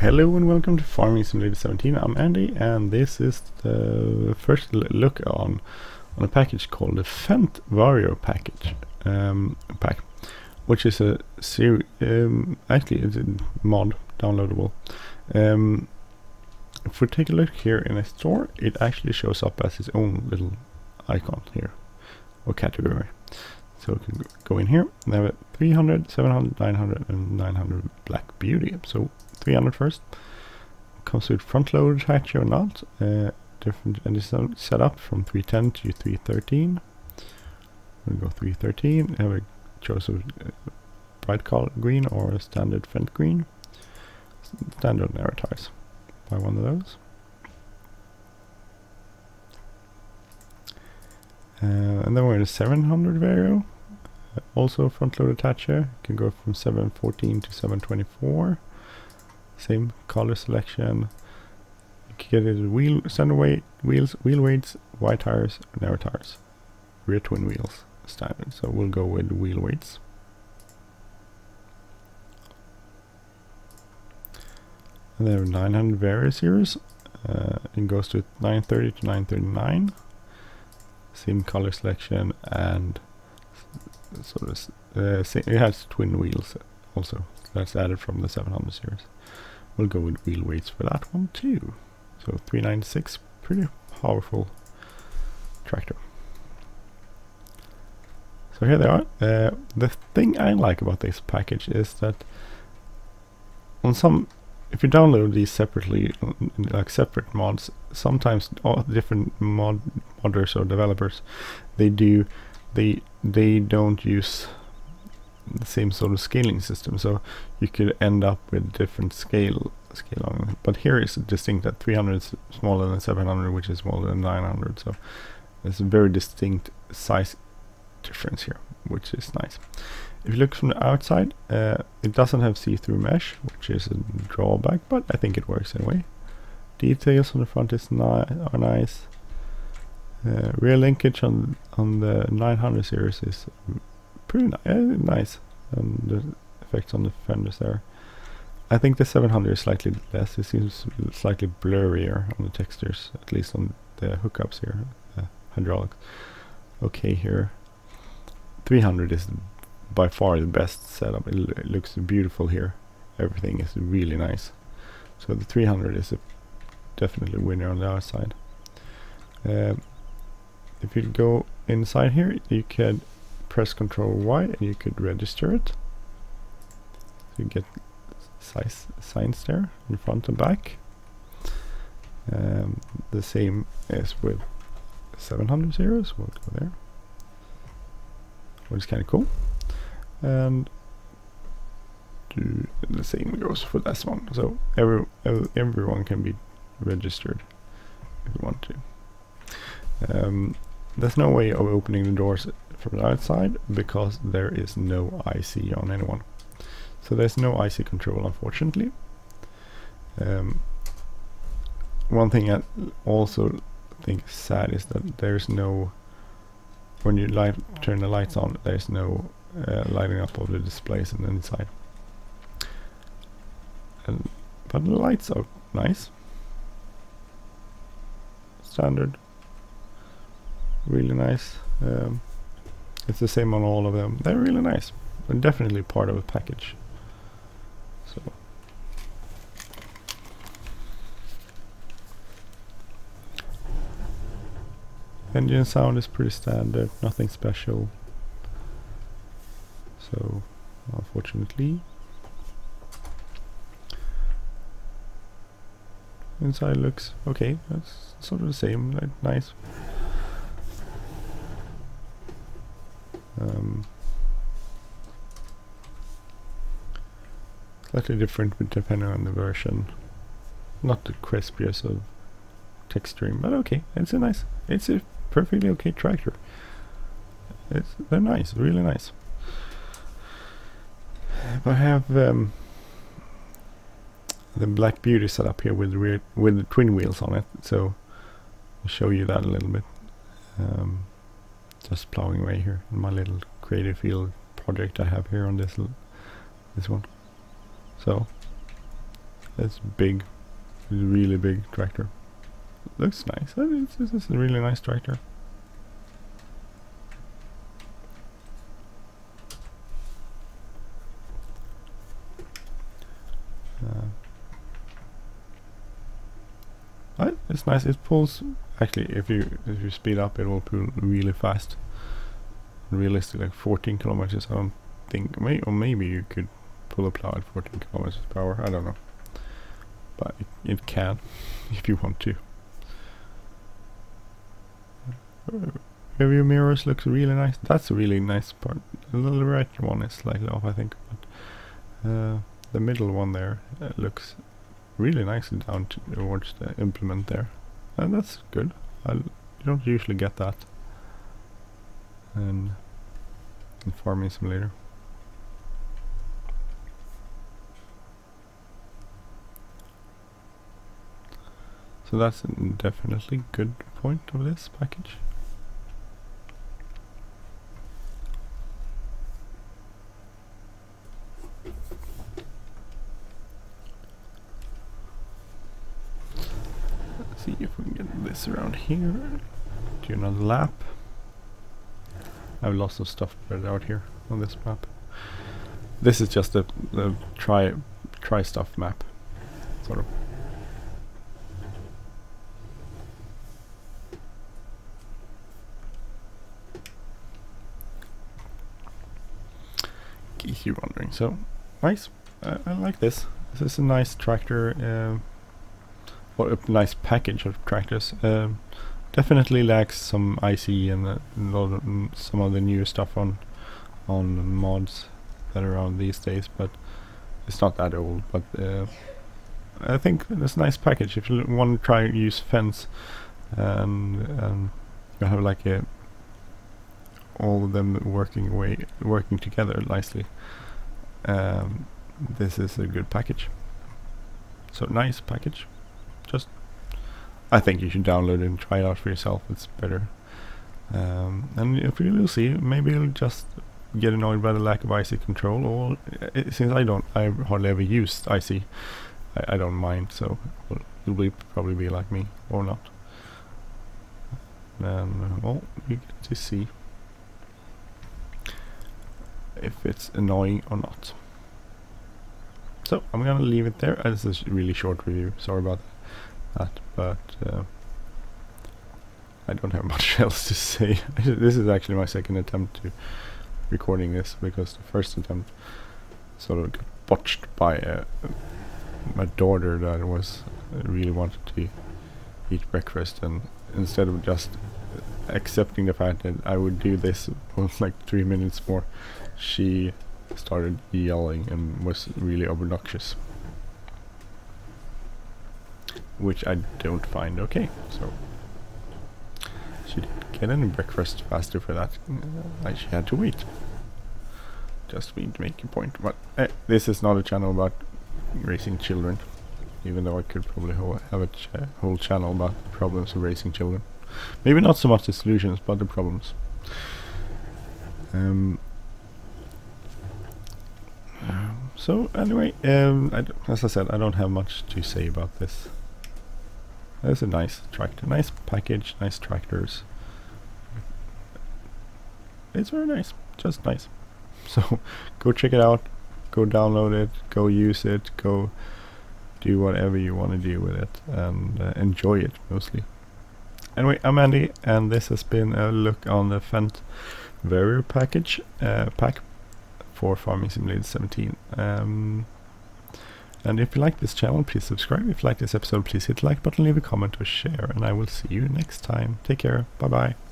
Hello and welcome to Farming Simulator 17. I'm Andy and this is the first look on on a package called the Fendt Vario package um, pack, which is a series. Um, actually, it's a mod downloadable. Um, if we take a look here in a store, it actually shows up as its own little icon here or category. So we can go in here. We have 300, 700, 900, and 900 Black Beauty. So 300 first. Comes with front loader hatch or not. Uh, different and it's set up from 310 to 313. We'll go 313. Have a choice of uh, bright color green or a standard Fendt green. Standard narrow tires. Buy one of those. Uh, and then we're in a 700 Vario. Uh, also front load attacher. Can go from 714 to 724 same color selection. You can get it wheel center weight wheels wheel weights wide tires narrow tires. Rear twin wheels standard. So we'll go with wheel weights. And are 900 Vario series. Uh, it goes to 930 to 939 same color selection and sort of uh, it has twin wheels also that's added from the 700 series We'll go with wheel weights for that one too. So 396, pretty powerful tractor. So here they are. Uh, the thing I like about this package is that on some, if you download these separately, like separate mods, sometimes all different mod modders or developers, they do, they they don't use the same sort of scaling system. So you could end up with different scale it. But here is distinct that 300 is smaller than 700 which is smaller than 900 so there's a very distinct size difference here which is nice if you look from the outside uh, it doesn't have see-through mesh which is a drawback but I think it works anyway details on the front is ni are nice uh, rear linkage on on the 900 series is pretty ni uh, nice and the effects on the fenders there. I think the 700 is slightly less, it seems slightly blurrier on the textures, at least on the hookups here, the hydraulics. Okay here. 300 is by far the best setup, it, looks beautiful here. Everything is really nice. So the 300 is a definitely winner on the outside. Uh, if you go inside here, you can press Control Y and you could register it. You get size signs there in front and back. Um, the same as with 700 zeros. We'll go there, which is kind of cool. And do the same goes for this one. So every, everyone can be registered if you want to. Um, there's no way of opening the doors from the outside because there is no IC on anyone. So there's no IC control unfortunately. Um, one thing I also think is sad is that there's no when you light turn the lights on there's no uh, lighting up of the displays the inside. And, but the lights are nice. Standard. Really nice. Um, it's the same on all of them. They're really nice. They're definitely part of a package. So engine sound is pretty standard, nothing special. So unfortunately inside looks okay, that's sort of the same, like nice. Um, slightly different depending on the version. Not the crispiest of texturing, but okay. It's a nice, it's a perfectly okay tractor. It's they're nice, really nice. I have um, the Black Beauty set up here with rear with the twin wheels on it, so I'll show you that a little bit. Um, just plowing away here in my little creative field project I have here on this this one. So It's big, really big tractor. Looks nice. This is a really nice tractor. Uh, it's nice. It pulls. Actually, if you if you speed up, it will pull really fast. Realistically, like 14 kilometers. I don't think, may or maybe you could pull a plow at 14 kilometers per hour. I don't know, but it, it can if you want to. Rear mirrors looks really nice. That's a really nice part. The little right one is slightly off, I think, but uh, the middle one there uh, looks really nicely down towards the implement there, and that's good. I you don't usually get that in, in Farming Simulator. So that's definitely good point of this package. See if we can get this around here. Do another lap. I have lots of stuff spread out here on this map. This is just a, a try try stuff map, sort of. Keep you wondering. So nice. I, I like this. This is a nice tractor. Um, or a nice package of tractors. Um, definitely lacks some IC and of, mm, some of the newer stuff on on mods that are around these days, but it's not that old. But uh, I think it's a nice package if you want to try and use Fendts and um, you have like a all of them working way working together nicely. Um, this is a good package. So nice package. Just I think you should download it and try it out for yourself. It's better. Um, and if you'll see, maybe you'll just get annoyed by the lack of IC control. Or uh, since I don't, I hardly ever used IC. I, I don't mind. So you'll be probably be like me or not. Then well, you get to see if it's annoying or not. So I'm gonna leave it there. Uh, this is a really short review. Sorry about that that, but uh, I don't have much else to say. this is actually my second attempt to recording this because the first attempt sort of got botched by uh, my daughter that was uh, really wanted to eat breakfast and instead of just accepting the fact that I would do this for like three minutes more she started yelling and was really obnoxious which I don't find okay. So she didn't get any breakfast faster for that. Uh, she had to wait. Just to make a point. But eh, this is not a channel about raising children, even though I could probably have a ch whole channel about the problems of raising children. Maybe not so much the solutions, but the problems. Um, so anyway, um, as I said, I don't have much to say about this. That's a nice tractor, nice package, nice tractors. It's very nice, just nice. So go check it out, go download it, go use it, go do whatever you want to do with it and uh, enjoy it mostly. Anyway, I'm Andy and this has been a look on the Fendt Vario package uh, pack for Farming Simulator 17. Um, and if you like this channel, please subscribe. If you like this episode, please hit the like button, leave a comment or share. And I will see you next time. Take care. Bye bye.